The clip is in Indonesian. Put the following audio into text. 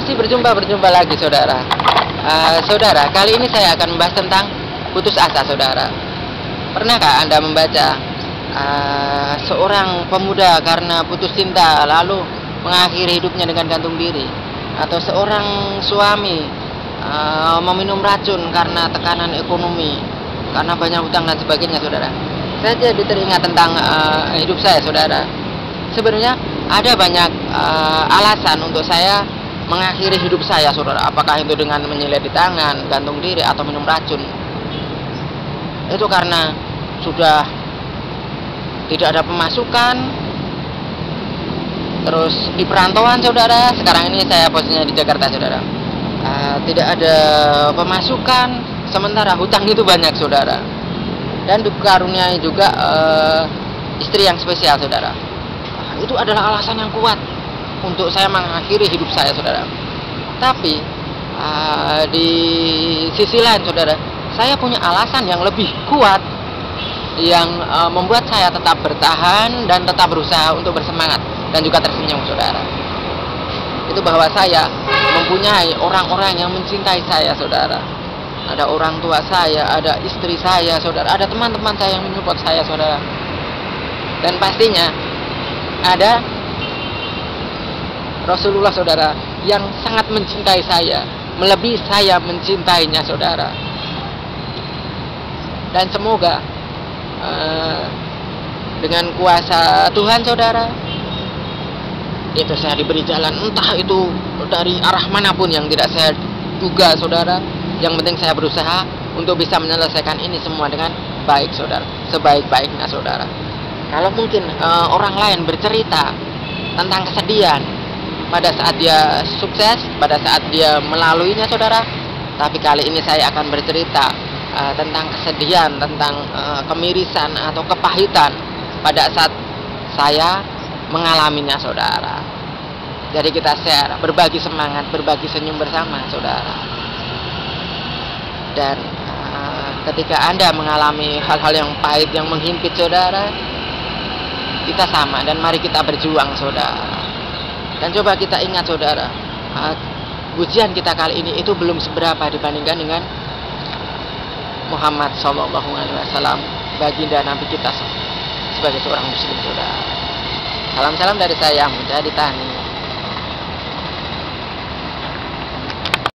Masih berjumpa berjumpa lagi saudara. Uh, saudara, kali ini saya akan membahas tentang putus asa saudara. Pernahkah anda membaca uh, seorang pemuda karena putus cinta lalu mengakhiri hidupnya dengan gantung diri, atau seorang suami uh, meminum racun karena tekanan ekonomi, karena banyak hutang dan sebagainya saudara. Saya jadi teringat tentang uh, hidup saya saudara. Sebenarnya ada banyak uh, alasan untuk saya mengakhiri hidup saya saudara. Apakah itu dengan menyilet di tangan gantung diri atau minum racun? Itu karena sudah tidak ada pemasukan. Terus di perantauan saudara sekarang ini saya posisinya di Jakarta saudara. Uh, tidak ada pemasukan sementara hutang itu banyak saudara. Dan dikaruniai juga uh, istri yang spesial saudara. Itu adalah alasan yang kuat untuk saya mengakhiri hidup saya saudara. Tapi uh, di sisi lain saudara saya punya alasan yang lebih kuat yang uh, membuat saya tetap bertahan dan tetap berusaha untuk bersemangat dan juga tersenyum saudara. Itu bahwa saya mempunyai orang-orang yang mencintai saya saudara. Ada orang tua saya, ada istri saya, saudara, ada teman-teman saya yang menyupport saya, saudara. Dan pastinya ada Rasulullah saudara yang sangat mencintai saya melebihi saya mencintainya saudara. Dan semoga uh, dengan kuasa Tuhan saudara itu saya diberi jalan. Entah itu dari arah mana pun yang tidak saya duga saudara. Yang penting saya berusaha untuk bisa menyelesaikan ini semua dengan baik saudara. Sebaik-baiknya saudara. Kalau mungkin uh, orang lain bercerita tentang kesedihan pada saat dia sukses, pada saat dia melaluinya saudara. Tapi kali ini saya akan bercerita uh, tentang kesedihan, tentang uh, kemirisan atau kepahitan pada saat saya mengalaminya saudara. Jadi kita share, berbagi semangat, berbagi senyum bersama saudara. Dan uh, ketika Anda mengalami hal-hal yang pahit, yang menghimpit saudara, kita sama dan mari kita berjuang saudara dan coba kita ingat saudara, uh, ujian kita kali ini itu belum seberapa dibandingkan dengan Muhammad Shallallahu Alaihi Wasallam baginda Nabi kita sebagai seorang Muslim saudara. Salam-salam dari saya Muda Tani.